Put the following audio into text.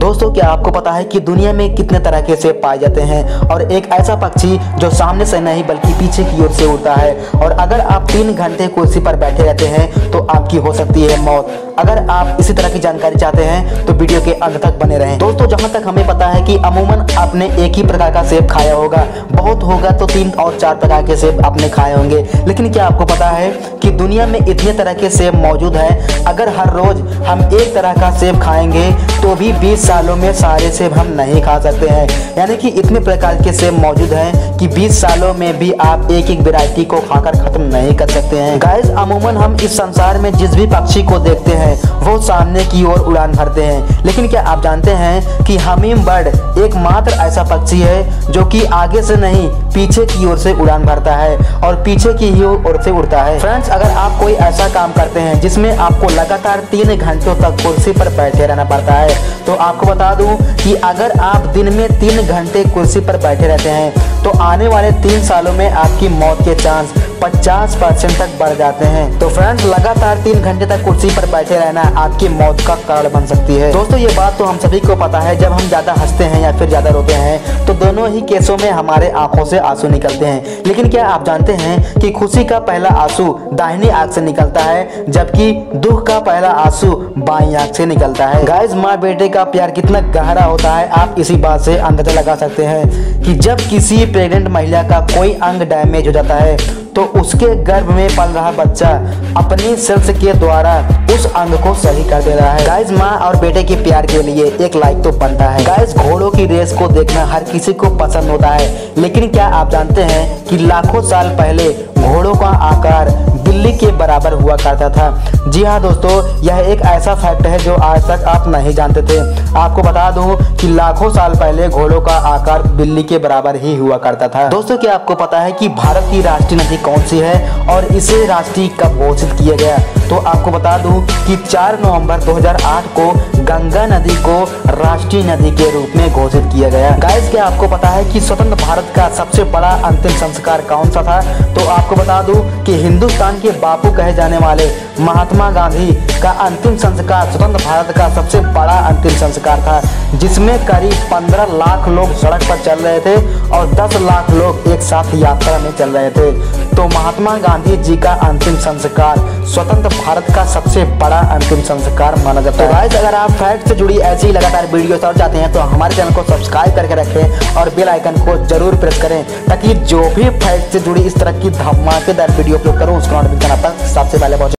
दोस्तों, क्या आपको पता है कि दुनिया में कितने तरह के सेब पाए जाते हैं? और एक ऐसा पक्षी जो सामने से नहीं, बल्कि पीछे की ओर से उड़ता है। और अगर आप तीन घंटे कुर्सी पर बैठे रहते हैं तो आपकी हो सकती है मौत। अगर आप इसी तरह की जानकारी चाहते हैं तो वीडियो के अंत तक बने रहें। दोस्तों, जहाँ तक हमें पता है कि अमूमन आपने एक ही प्रकार का सेब खाया होगा। बहुत होगा तो तीन और चार प्रकार के सेब आपने खाए होंगे। लेकिन क्या आपको पता है कि दुनिया में इतने तरह के सेब मौजूद हैं? अगर हर रोज हम एक तरह का सेब खाएँगे तो भी 20 सालों में सारे सेब हम नहीं खा सकते हैं। यानी कि इतने प्रकार के सेब मौजूद हैं कि 20 सालों में भी आप एक एक वैरायटी को खाकर खत्म नहीं कर सकते हैं। गाइस अमूमन हम इस संसार में जिस भी पक्षी को देखते हैं, वो सामने की ओर उड़ान भरते हैं। लेकिन क्या आप जानते हैं कि हमीम बर्ड एकमात्र ऐसा पक्षी है जो कि आगे से नहीं, पीछे की ओर से उड़ान भरता है और पीछे की ही ओर से उड़ता है। फ्रेंड्स अगर आप कोई ऐसा काम करते हैं जिसमें आपको लगातार तीन घंटों तक कुर्सी पर बैठे रहना पड़ता है तो आपको बता दूँ कि अगर आप दिन में तीन घंटे कुर्सी पर बैठे रहते हैं तो आने वाले तीन सालों में आपकी मौत के चांस 50 परसेंट तक बढ़ जाते हैं। तो फ्रेंड्स लगातार तीन घंटे तक कुर्सी पर बैठे रहना आपकी मौत का कारण बन सकती है। दोस्तों, ये बात तो हम सभी को पता है, जब हम ज़्यादा हँसते हैं या फिर ज़्यादा रोते हैं तो दोनों ही केसों में हमारे आँखों से आँसू निकलते हैं। लेकिन क्या आप जानते हैं कि खुशी का पहला आँसू दाहिनी आँख से निकलता है, जबकि दुख का पहला आँसू बाई आँख से निकलता है? गाइस माँ बेटे का प्यार कितना गहरा होता है, आप इसी बात से अंदाज़ा लगा सकते हैं कि जब किसी प्रेग्नेंट महिला का कोई अंग डैमेज हो जाता है तो उसके गर्भ में पल रहा बच्चा अपनी सेल्स के द्वारा उस अंग को सही कर दे रहा है। गाइस माँ और बेटे के प्यार के लिए एक लाइक तो बनता है। गाइस घोड़ों की रेस को देखना हर किसी को पसंद होता है। लेकिन क्या आप जानते हैं कि लाखों साल पहले घोड़ों का आकार बिल्ली के बराबर हुआ करता था? जी हाँ दोस्तों, यह एक ऐसा फैक्ट है जो आज तक आप नहीं जानते थे। आपको बता दूँ कि लाखों साल पहले घोड़ों का आकार बिल्ली के बराबर ही हुआ करता था। दोस्तों, क्या आपको पता है कि भारत की राष्ट्रीय नदी कौन सी है और इसे राष्ट्रीय कब घोषित किया गया। तो आपको बता दूँ कि 4 नवंबर 2008 को गंगा नदी को राष्ट्रीय नदी के रूप में घोषित किया गया। गाइस, क्या आपको पता है कि स्वतंत्र भारत का सबसे बड़ा अंतिम संस्कार कौन सा था? तो आपको बता दूँ कि हिंदुस्तान के बापू कहे जाने वाले महात्मा गांधी का अंतिम संस्कार स्वतंत्र भारत का सबसे बड़ा अंतिम संस्कार था, जिसमें करीब 15 लाख लोग सड़क पर चल रहे थे और 10 लाख लोग एक साथ यात्रा में चल रहे थे। तो महात्मा गांधी जी का अंतिम संस्कार स्वतंत्र भारत का सबसे बड़ा अंतिम संस्कार माना जाता है। तो अगर आप फैक्ट से जुड़ी ऐसी ही लगातार वीडियो और चाहते हैं तो हमारे चैनल को सब्सक्राइब करके रखें और बेल आइकन को ज़रूर प्रेस करें ताकि जो भी फैक्ट से जुड़ी इस तरह की धमाकेदार वीडियो अपलोड करूँ उसका नोटिफिकेशन आप तक सबसे पहले पहुँचे